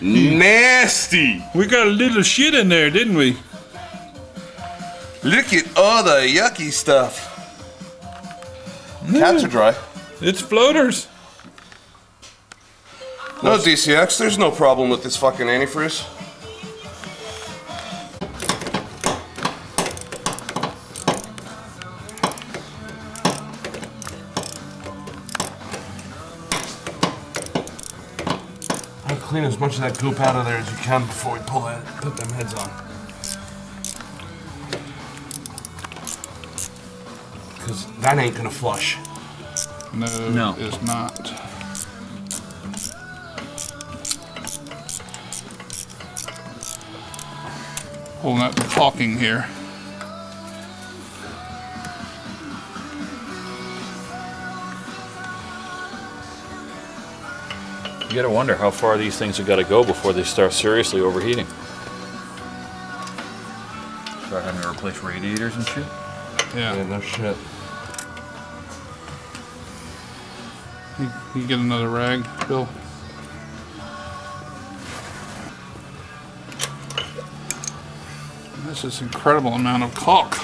Nasty. We got a little shit in there, didn't we? Look at all the yucky stuff. Cats are dry. It's floaters. No DCX, there's no problem with this fucking antifreeze. I'll clean as much of that goop out of there as you can before we pull that, put them heads on. Because that ain't gonna flush. No, No. it's not. Pulling out the caulking here. You gotta wonder how far these things have got to go before they start seriously overheating. Start having to replace radiators and shit. Yeah, Yeah. no shit. You, you get another rag, Bill. This is incredible amount of caulk.